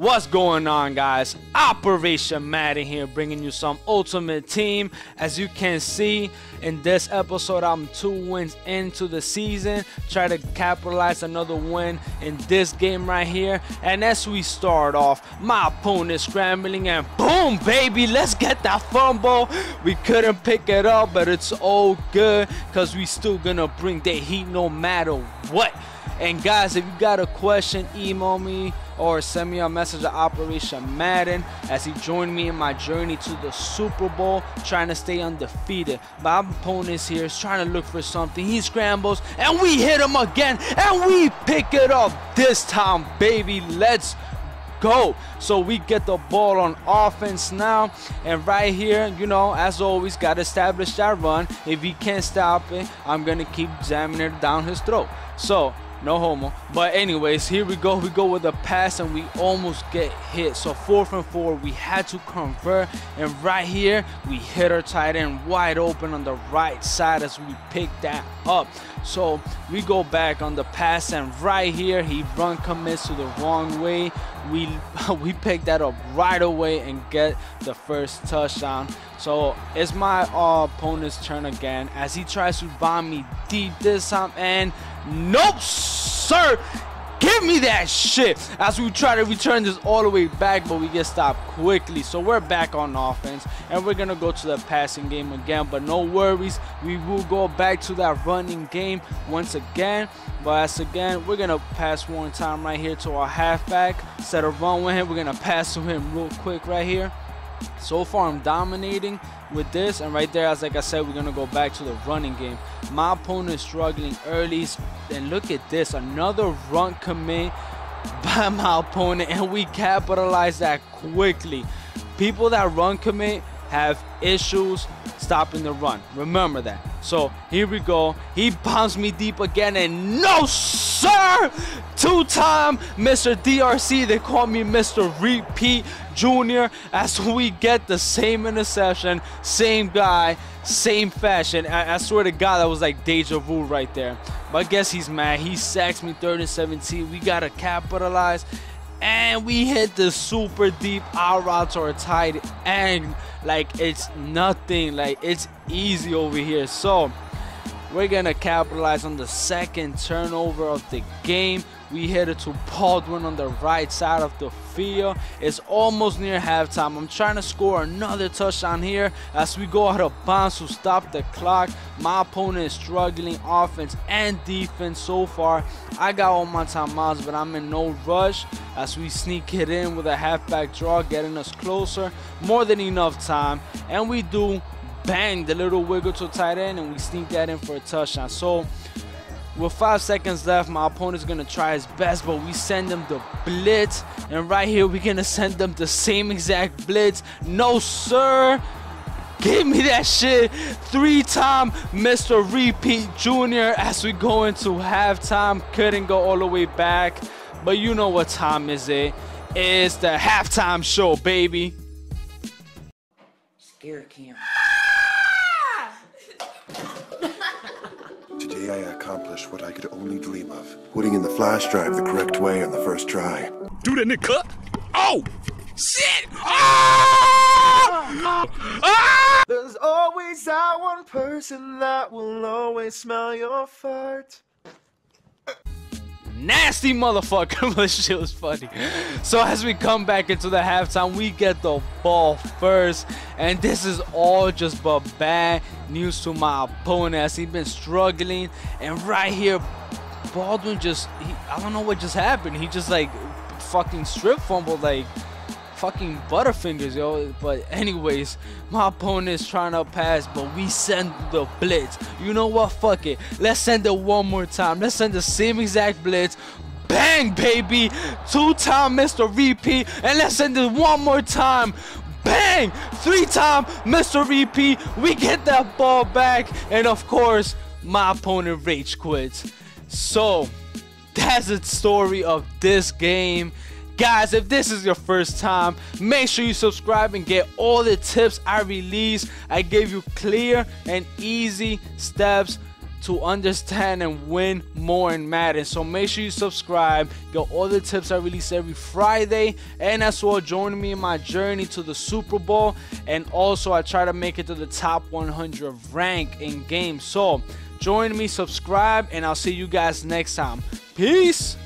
What's going on guys? Operation Madden here bringing you some Ultimate Team. As you can see in this episode I'm two wins into the season. Try to capitalize another win in this game right here. And as we start off, my opponent scrambling and boom baby let's get that fumble. We couldn't pick it up but it's all good because we still gonna bring the heat no matter what. And guys, if you got a question, email me or send me a message at Operation Madden as he joined me in my journey to the Super Bowl, trying to stay undefeated. My opponent is here is trying to look for something. He scrambles, and we hit him again, and we pick it up this time, baby. Let's go. So we get the ball on offense now. And right here, you know, as always, got to establish that run. If he can't stop it, I'm going to keep jamming it down his throat. So no homo. But anyways, here we go. We go with a pass and we almost get hit. So fourth and four, we had to convert. And right here, we hit our tight end wide open on the right side as we pick that up. So we go back on the pass and right here, he run commits to the wrong way. We we pick that up right away and get the first touchdown. So it's my uh, opponent's turn again as he tries to bomb me deep this time and nope sir. Give me that shit. As we try to return this all the way back but we get stopped quickly. So we're back on offense and we're gonna go to the passing game again. But no worries. We will go back to that running game once again. But as again we're gonna pass one time right here to our halfback. Set a run with him. We're gonna pass to him real quick right here so far I'm dominating with this and right there as like I said we're gonna go back to the running game. My opponent is struggling early and look at this another run commit by my opponent and we capitalize that quickly. People that run commit have issues stopping the run remember that so here we go he bombs me deep again and no sir two-time Mr. DRC they call me Mr. Repeat Jr. as we get the same interception same guy same fashion I, I swear to god that was like deja vu right there but I guess he's mad he sacks me third and 17 we gotta capitalize and we hit the super deep out route to our tight end like it's nothing like it's easy over here. So we're gonna capitalize on the second turnover of the game we headed to Baldwin on the right side of the field. It's almost near halftime. I'm trying to score another touchdown here as we go out of bounds to stop the clock. My opponent is struggling offense and defense so far. I got all my timeouts, but I'm in no rush as we sneak it in with a halfback draw, getting us closer. More than enough time. And we do bang the little wiggle to tight end and we sneak that in for a touchdown. So with five seconds left, my opponent's gonna try his best, but we send them the blitz. And right here, we're gonna send them the same exact blitz. No, sir. Give me that shit. Three-time Mr. Repeat Jr. as we go into halftime. Couldn't go all the way back. But you know what time is it? It's the halftime show, baby. Scare cam. Today I accomplished what I could only dream of. Putting in the flash drive the correct way on the first try. Do that nigga. Oh! Shit! Ah! Ah! There's always that one person that will always smell your fart. Nasty motherfucker, but shit was funny. So as we come back into the halftime, we get the ball first, and this is all just but bad news to my opponent as he's been struggling. And right here, Baldwin just, he, I don't know what just happened. He just like fucking strip fumbled like fucking butterfingers yo. But anyways my opponent is trying to pass but we send the blitz. You know what? Fuck it. Let's send it one more time. Let's send the same exact blitz. Bang baby. Two-time mr repeat and let's send it one more time. Bang. Three-time mr repeat we get that ball back. And of course my opponent rage quits. So that's the story of this game Guys, if this is your first time, make sure you subscribe and get all the tips I release. I give you clear and easy steps to understand and win more in Madden. So make sure you subscribe, get all the tips I release every Friday, and as well join me in my journey to the Super Bowl. And also I try to make it to the top 100 rank in games. So join me, subscribe, and I'll see you guys next time. Peace.